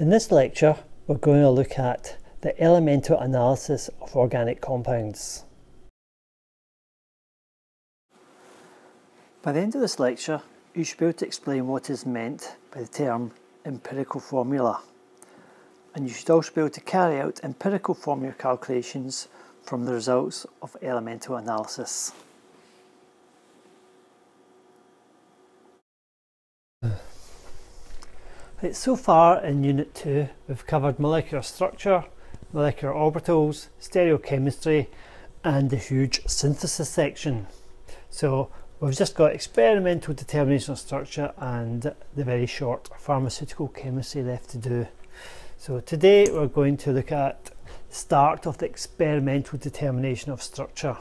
In this lecture, we're going to look at the elemental analysis of organic compounds. By the end of this lecture, you should be able to explain what is meant by the term empirical formula. And you should also be able to carry out empirical formula calculations from the results of elemental analysis. Right, so far in Unit 2 we've covered molecular structure, molecular orbitals, stereochemistry and the huge synthesis section. So we've just got experimental determination of structure and the very short pharmaceutical chemistry left to do. So today we're going to look at the start of the experimental determination of structure.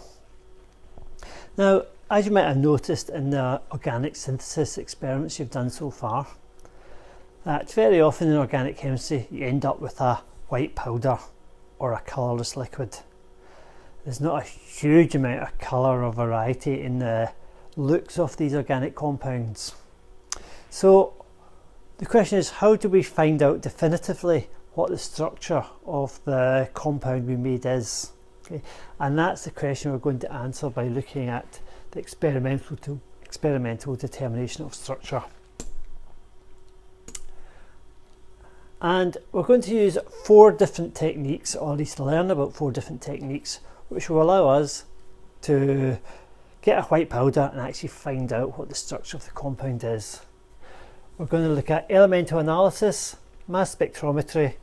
Now as you might have noticed in the organic synthesis experiments you've done so far, very often in organic chemistry you end up with a white powder or a colourless liquid. There's not a huge amount of colour or variety in the looks of these organic compounds. So the question is how do we find out definitively what the structure of the compound we made is? Okay. And that's the question we're going to answer by looking at the experimental, experimental determination of structure. And we're going to use four different techniques or at least learn about four different techniques which will allow us to get a white powder and actually find out what the structure of the compound is. We're going to look at elemental analysis, mass spectrometry,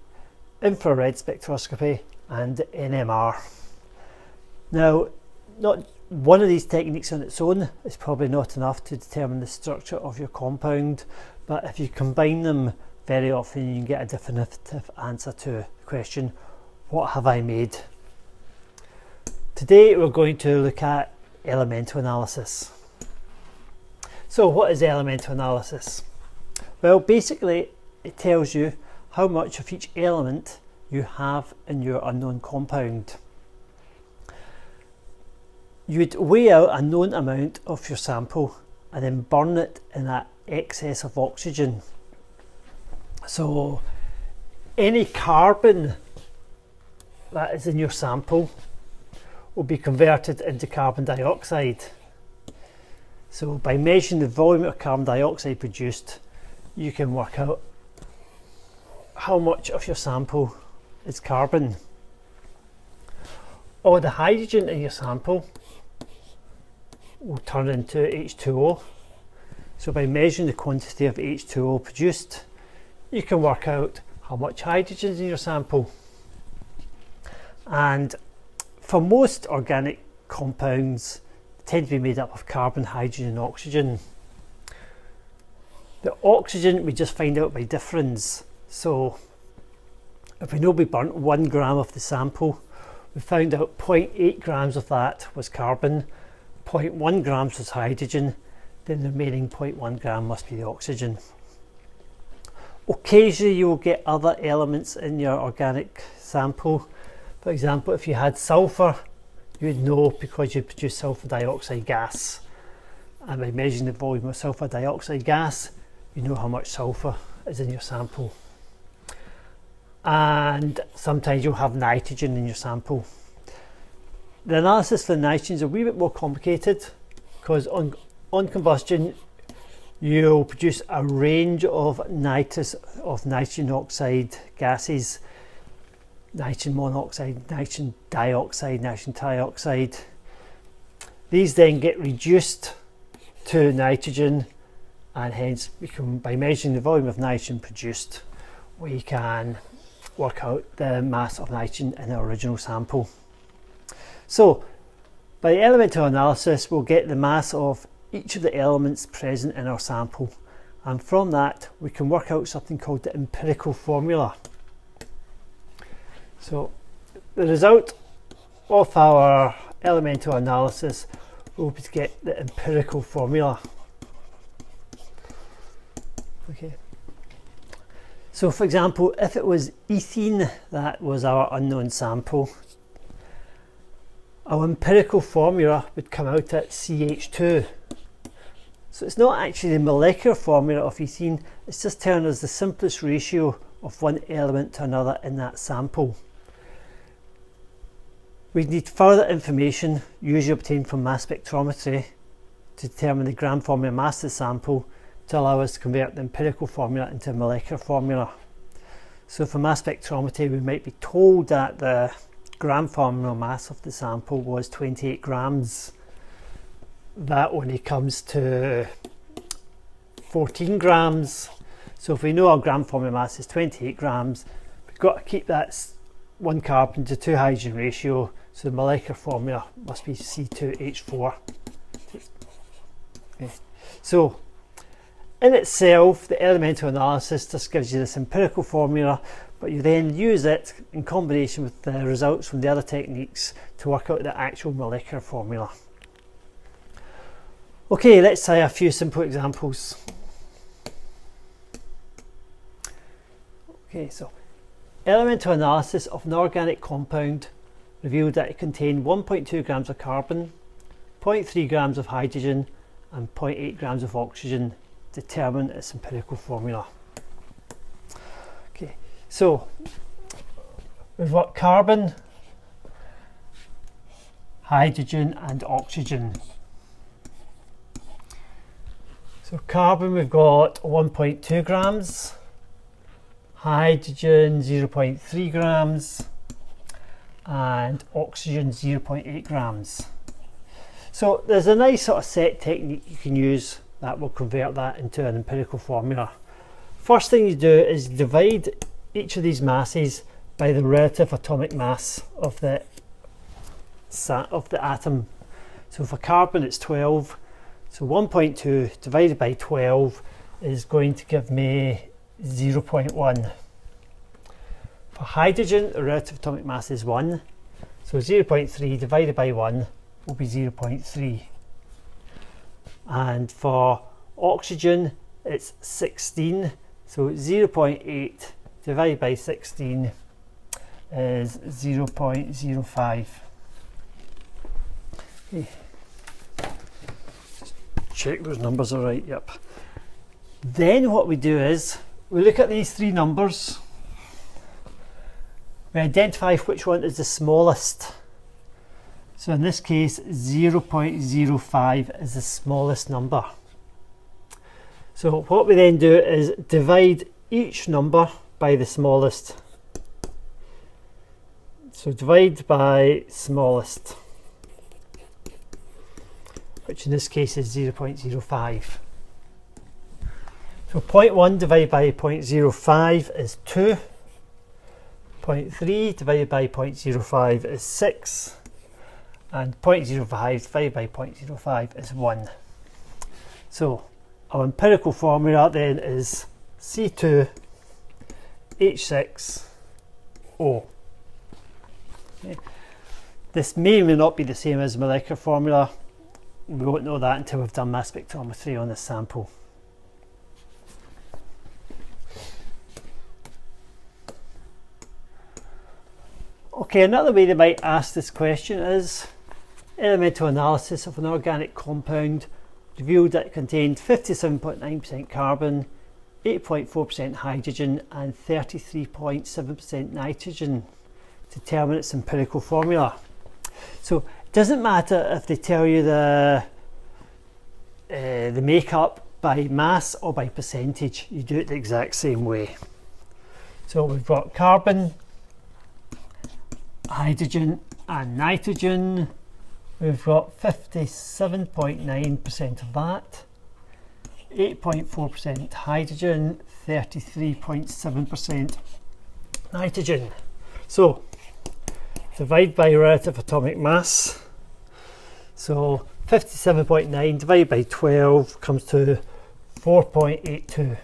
infrared spectroscopy and NMR. Now not one of these techniques on its own is probably not enough to determine the structure of your compound but if you combine them very often you can get a definitive answer to the question, what have I made? Today we're going to look at elemental analysis. So what is elemental analysis? Well basically it tells you how much of each element you have in your unknown compound. You'd weigh out a known amount of your sample and then burn it in that excess of oxygen so any carbon that is in your sample will be converted into carbon dioxide. So by measuring the volume of carbon dioxide produced, you can work out how much of your sample is carbon. All the hydrogen in your sample will turn into H2O. So by measuring the quantity of H2O produced, you can work out how much hydrogen is in your sample. And for most organic compounds, tend to be made up of carbon, hydrogen and oxygen. The oxygen we just find out by difference. So if we know we burnt one gram of the sample, we found out 0.8 grams of that was carbon, 0.1 grams was hydrogen, then the remaining 0.1 gram must be the oxygen. Occasionally you will get other elements in your organic sample. For example, if you had sulfur, you would know because you produce sulfur dioxide gas. And by measuring the volume of sulfur dioxide gas, you know how much sulfur is in your sample. And sometimes you'll have nitrogen in your sample. The analysis for the nitrogen is a wee bit more complicated because on, on combustion you'll produce a range of nitrous of nitrogen oxide gases. Nitrogen monoxide nitrogen dioxide nitrogen trioxide. These then get reduced to nitrogen and hence we can by measuring the volume of nitrogen produced we can work out the mass of nitrogen in the original sample. So by elemental analysis we'll get the mass of each of the elements present in our sample and from that we can work out something called the empirical formula. So the result of our elemental analysis will be to get the empirical formula. Okay. So for example, if it was ethene that was our unknown sample, our empirical formula would come out at CH2 so it's not actually the molecular formula of ethene, it's just telling us the simplest ratio of one element to another in that sample. We need further information, usually obtained from mass spectrometry, to determine the gram formula mass of the sample to allow us to convert the empirical formula into a molecular formula. So for mass spectrometry, we might be told that the gram formula mass of the sample was 28 grams. That when it comes to 14 grams. So if we know our gram formula mass is 28 grams, we've got to keep that one carbon to two hydrogen ratio. So the molecular formula must be C2H4. Okay. So in itself, the elemental analysis just gives you this empirical formula, but you then use it in combination with the results from the other techniques to work out the actual molecular formula. Okay, let's try a few simple examples. Okay, so elemental analysis of an organic compound revealed that it contained 1.2 grams of carbon, 0.3 grams of hydrogen and 0.8 grams of oxygen determine its empirical formula. Okay, so we've got carbon, hydrogen and oxygen. So carbon we've got 1.2 grams, hydrogen 0.3 grams and oxygen 0.8 grams. So there's a nice sort of set technique you can use that will convert that into an empirical formula. First thing you do is divide each of these masses by the relative atomic mass of the of the atom. So for carbon it's 12, so 1.2 divided by 12 is going to give me 0.1. For hydrogen the relative atomic mass is 1, so 0.3 divided by 1 will be 0.3 and for oxygen it's 16 so 0.8 divided by 16 is 0.05 okay. Check those numbers are right yep then what we do is we look at these three numbers we identify which one is the smallest so in this case 0.05 is the smallest number. So what we then do is divide each number by the smallest. So divide by smallest, which in this case is 0.05. So 0.1 divided by 0.05 is 2. 0.3 divided by 0.05 is 6 and 0.05 divided by 0.05 is 1. So our empirical formula then is C2H6O. Okay. This may or may not be the same as molecular formula. We won't know that until we've done mass spectrometry on this sample. Okay, another way they might ask this question is Elemental analysis of an organic compound revealed that it contained 57.9% carbon, 8.4% hydrogen and 33.7% nitrogen to determine its empirical formula. So doesn't matter if they tell you the, uh, the makeup by mass or by percentage, you do it the exact same way. So we've got carbon, hydrogen and nitrogen We've got 57.9% of that, 8.4% hydrogen, 33.7% nitrogen. So divide by relative atomic mass. So 57.9 divided by 12 comes to 4.82.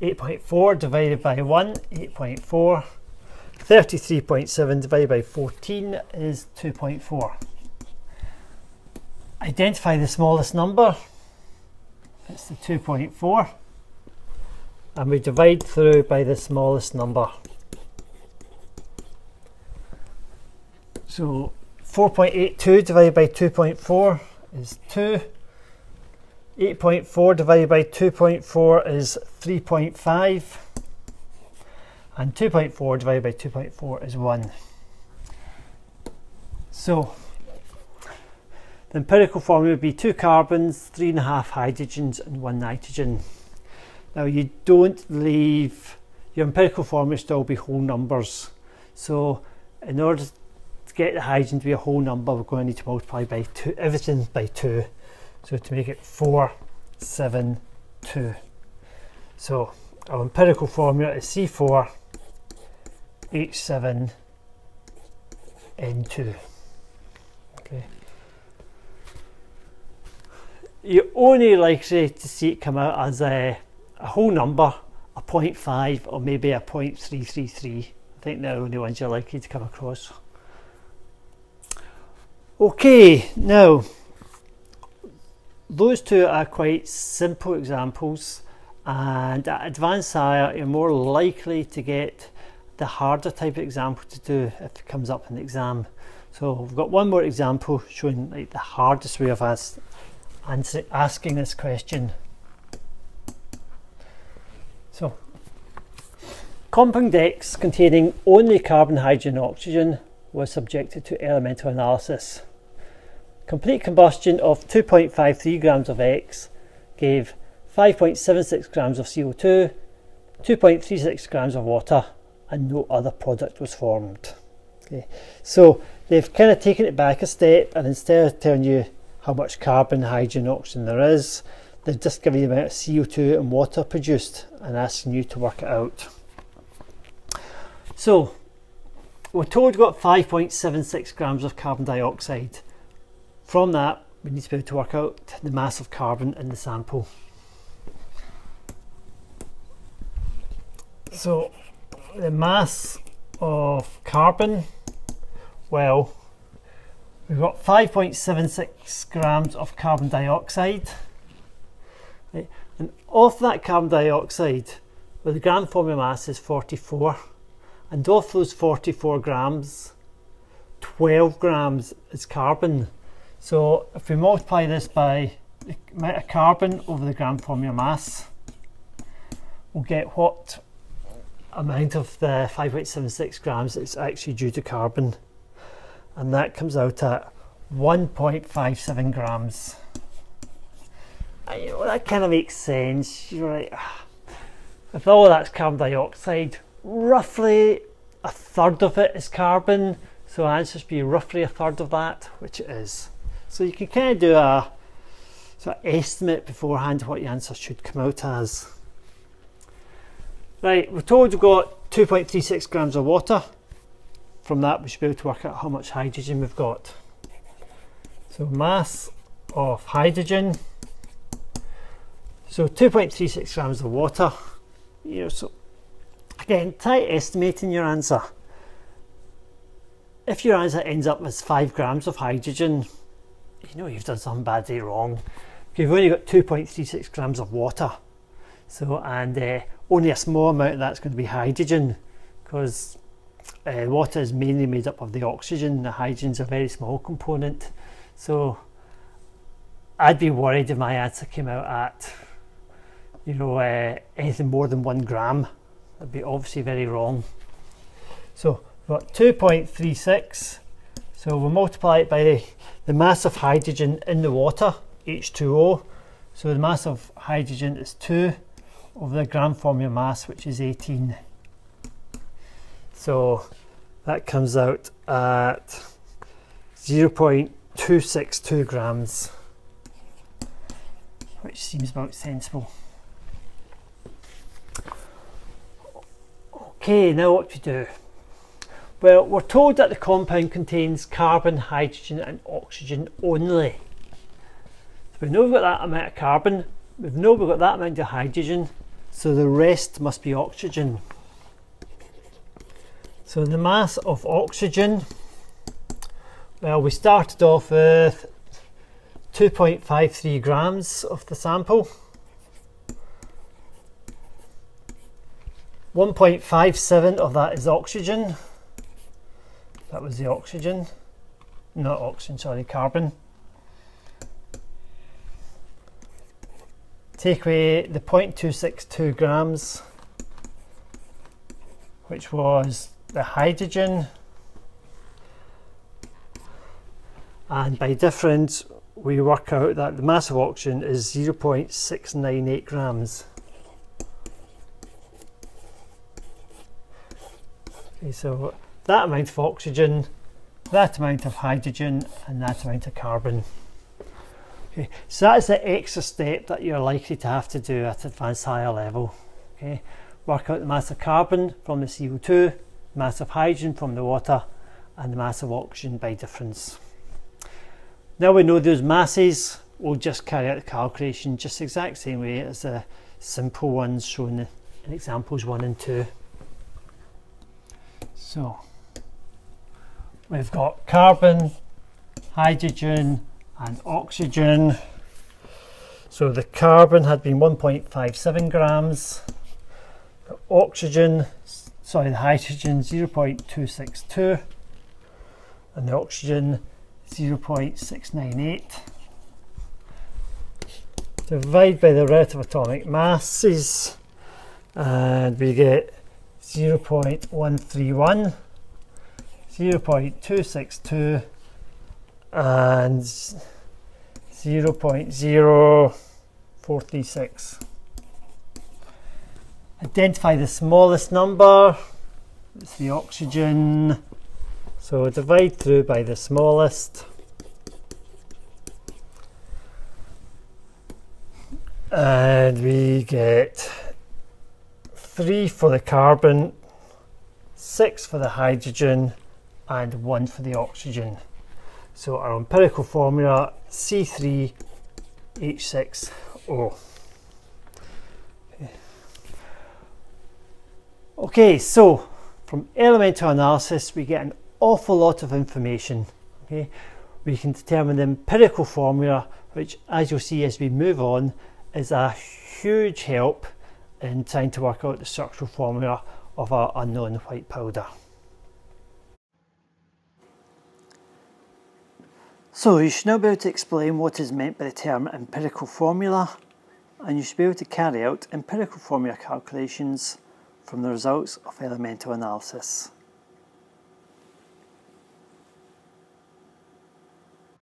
8.4 divided by 1, 8.4. 33.7 divided by 14 is 2.4. Identify the smallest number. It's the 2.4. And we divide through by the smallest number. So 4.82 divided by 2.4 is 2. 8.4 divided by 2.4 is 3.5 and 2.4 divided by 2.4 is 1. So the empirical formula would be two carbons, three and a half hydrogens and one nitrogen. Now you don't leave, your empirical formula still be whole numbers. So in order get the hydrogen to be a whole number, we're going to need to multiply by two, everything by two. So to make it 4, 7, 2. So our empirical formula is C4 H7 N2. Okay. You're only likely to see it come out as a, a whole number, a 0.5 or maybe a 0.333. I think they're the only ones you're likely to come across. Okay, now those two are quite simple examples and at advanced higher you're more likely to get the harder type of example to do if it comes up in the exam. So we've got one more example showing like the hardest way of ask, answer, asking this question. So compound X containing only carbon, hydrogen oxygen was subjected to elemental analysis. Complete combustion of 2.53 grams of X gave 5.76 grams of CO2, 2.36 grams of water, and no other product was formed. Okay. So they've kind of taken it back a step, and instead of telling you how much carbon, hydrogen, oxygen there is, they've just given you the amount of CO2 and water produced and asking you to work it out. So we're told we've got 5.76 grams of carbon dioxide. From that, we need to be able to work out the mass of carbon in the sample. So the mass of carbon, well, we've got 5.76 grams of carbon dioxide. Right? And of that carbon dioxide, well, the gram formula mass is 44. And of those 44 grams, 12 grams is carbon. So if we multiply this by the amount of carbon over the gram formula mass, we'll get what amount of the 5.76 grams is actually due to carbon. And that comes out at 1.57 grams. And, you know, that kind of makes sense. You're right. Ah, if all that's carbon dioxide, roughly a third of it is carbon. So answers be roughly a third of that, which it is. So you can kind of do a sort of estimate beforehand what your answer should come out as. Right, we're told we've got 2.36 grams of water. From that we should be able to work out how much hydrogen we've got. So mass of hydrogen. So 2.36 grams of water. You know, so again, try estimating your answer. If your answer ends up as 5 grams of hydrogen, you know you've done something badly wrong. You've only got 2.36 grams of water. So, and uh, only a small amount of that's going to be hydrogen because uh, water is mainly made up of the oxygen. The hydrogen's a very small component. So I'd be worried if my answer came out at, you know, uh, anything more than one gram. That'd be obviously very wrong. So we've got 2.36. So we'll multiply it by the mass of hydrogen in the water, H2O. So the mass of hydrogen is 2 over the gram formula mass, which is 18. So that comes out at 0.262 grams, which seems about sensible. Okay, now what to do? Well, we're told that the compound contains carbon, hydrogen and oxygen only. So we know we've got that amount of carbon, we know we've got that amount of hydrogen, so the rest must be oxygen. So the mass of oxygen, well we started off with 2.53 grams of the sample. 1.57 of that is oxygen. That was the oxygen, not oxygen, sorry, carbon. take away the 0.262 grams, which was the hydrogen, and by difference we work out that the mass of oxygen is 0.698 grams. Okay, so that amount of oxygen, that amount of hydrogen and that amount of carbon. Okay, so that is the extra step that you're likely to have to do at advanced higher level. Okay, work out the mass of carbon from the CO2, mass of hydrogen from the water and the mass of oxygen by difference. Now we know those masses, we'll just carry out the calculation just the exact same way as the simple ones shown in examples 1 and 2. So we've got carbon, hydrogen and oxygen. So the carbon had been 1.57 grams, the oxygen, sorry, the hydrogen 0.262 and the oxygen 0.698. Divide by the relative atomic masses and we get 0.131, 0.262 and 0.046. Identify the smallest number, it's the oxygen so divide through by the smallest. And we get 3 for the carbon, 6 for the hydrogen, and 1 for the oxygen. So our empirical formula C3H6O. Okay, so from elemental analysis we get an awful lot of information. Okay, we can determine the empirical formula, which, as you'll see as we move on, is a huge help in trying to work out the structural formula of our unknown white powder. So you should now be able to explain what is meant by the term empirical formula and you should be able to carry out empirical formula calculations from the results of elemental analysis.